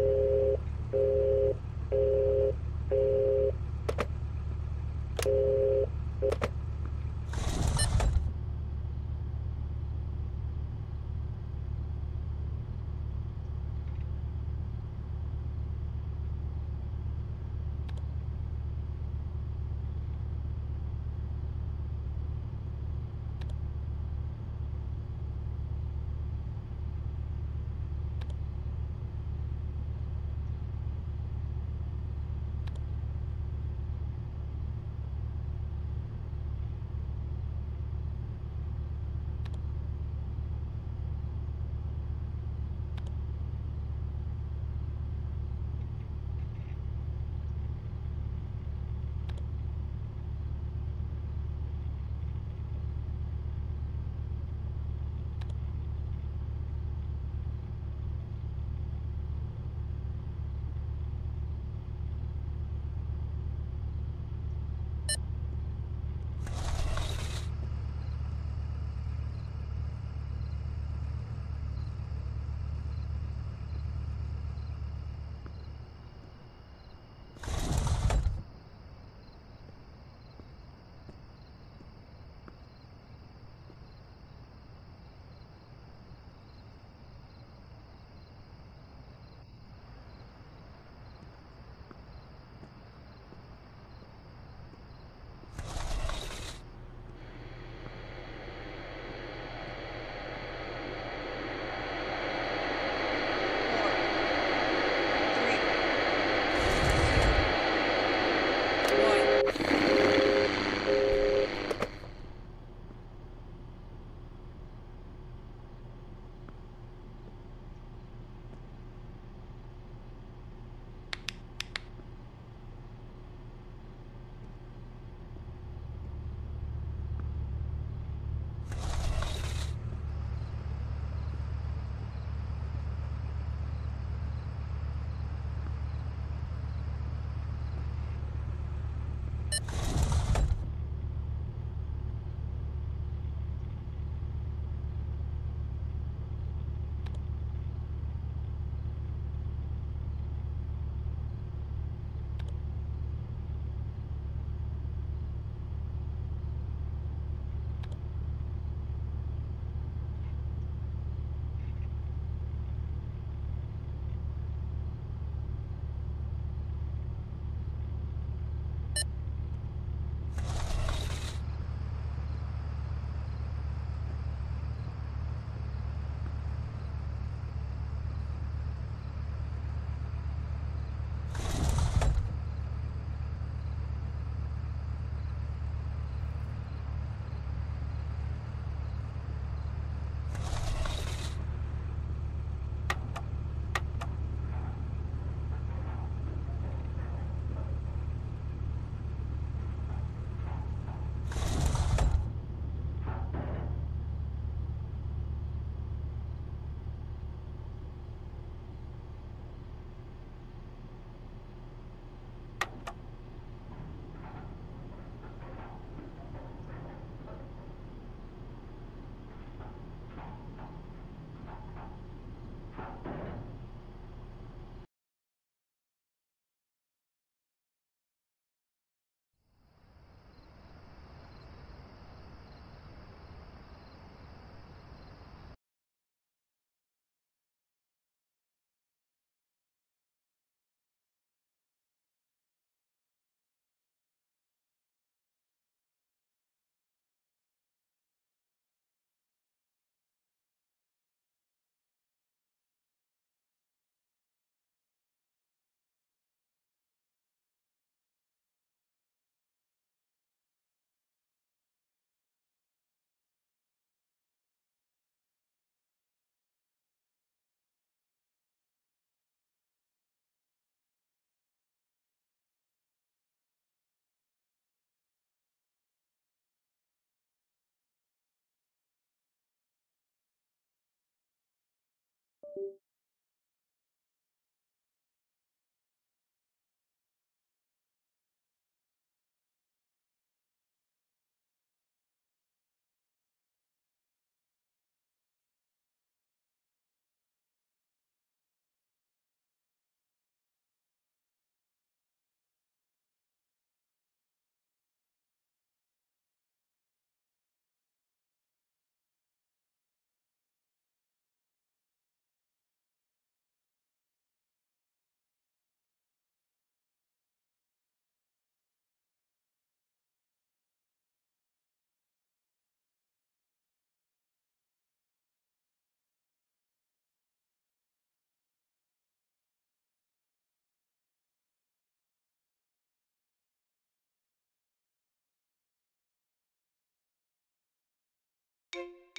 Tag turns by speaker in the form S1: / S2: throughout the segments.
S1: you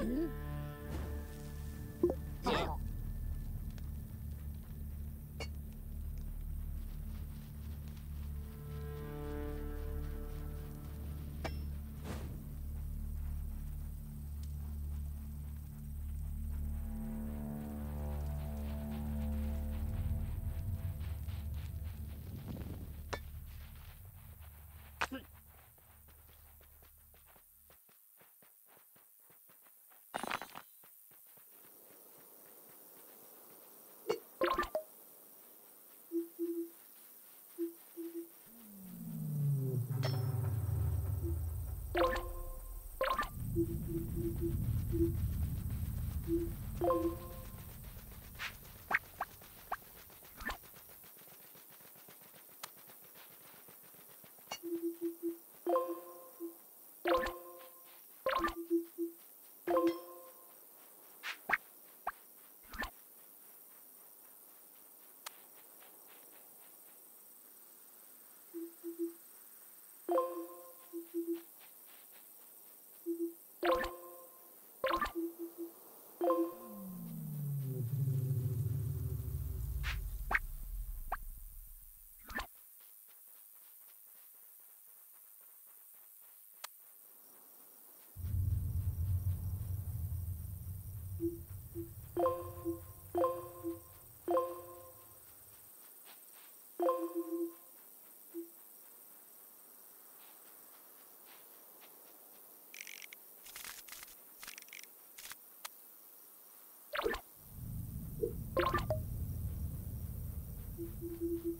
S1: 음. Thank you. Thank you.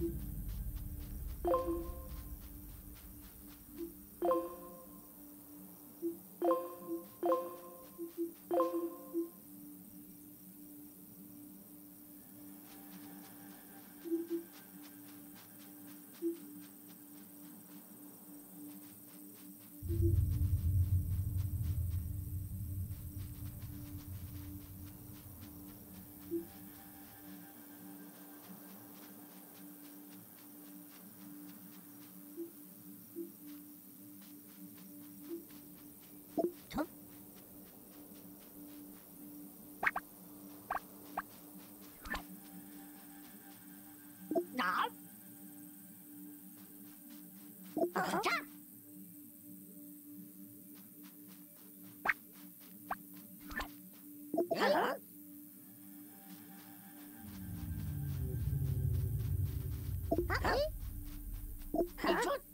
S1: Thank you. đó Ở ra Ở Hãy subscribe cho kênh Ghiền Mì Gõ Để không bỏ lỡ những video hấp dẫn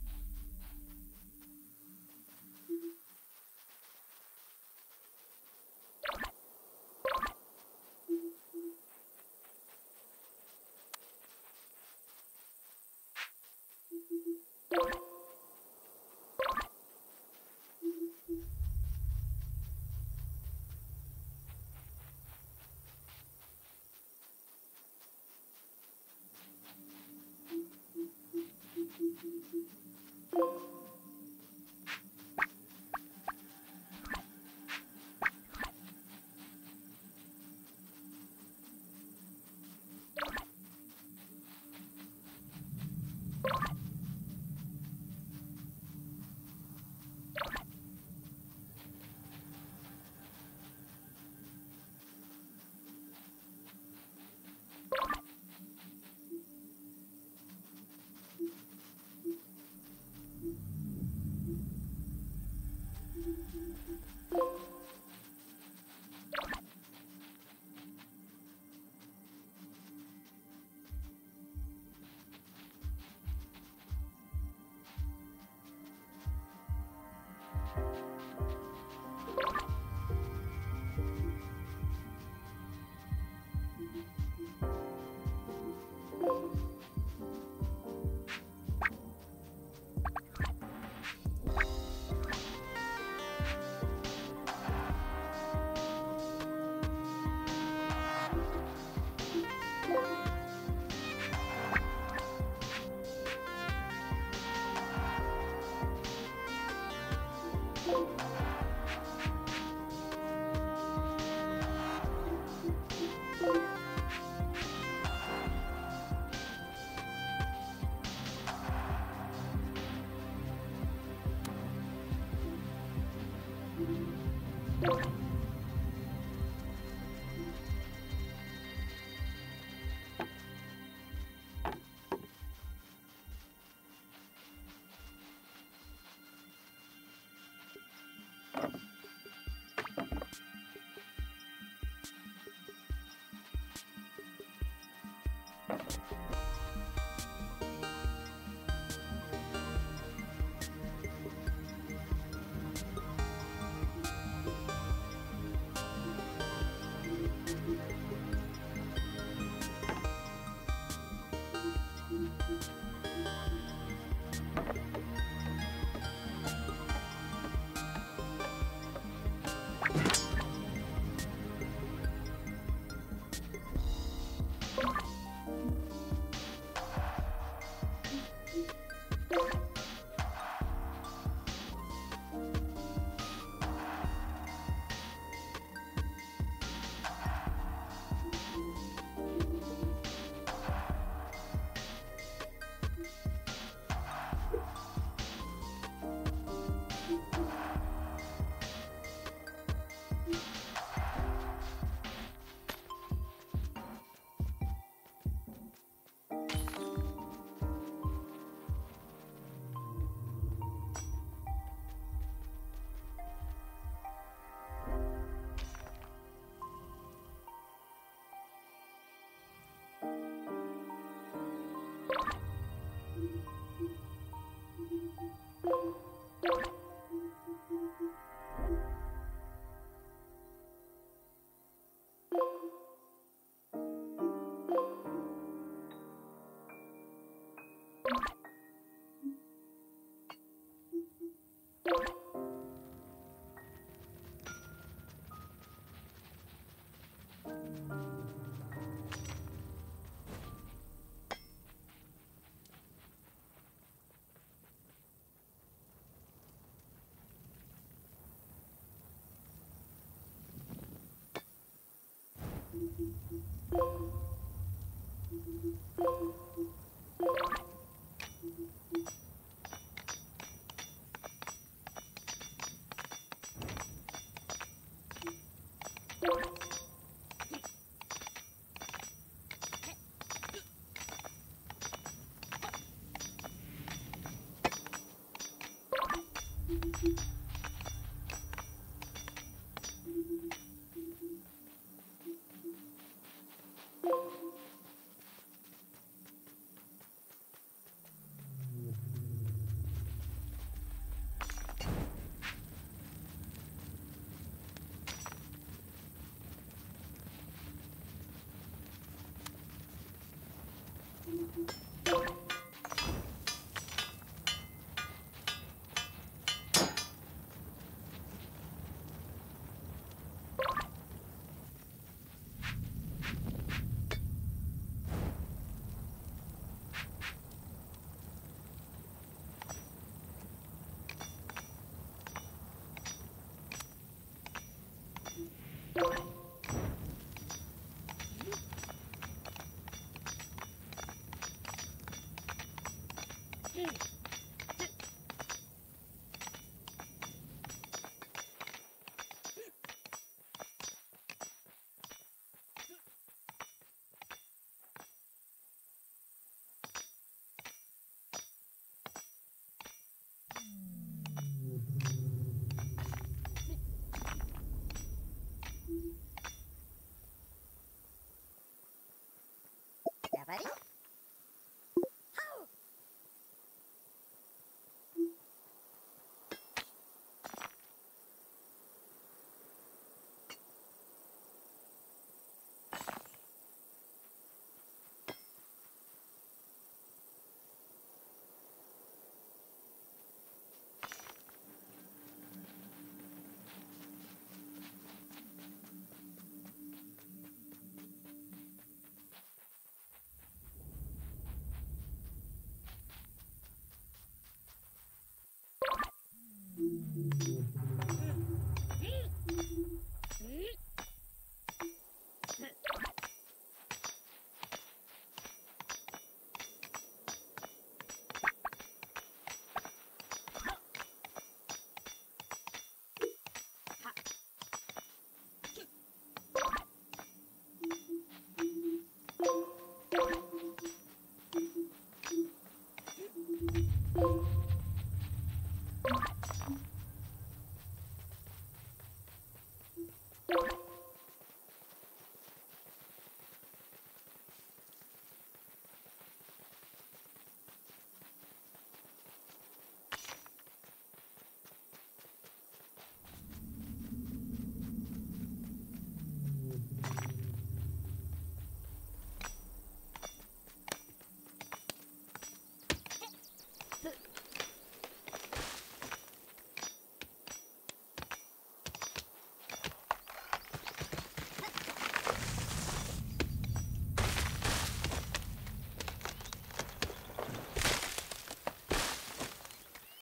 S1: Gracias. Thank you. Thank you. Everybody? Thank you.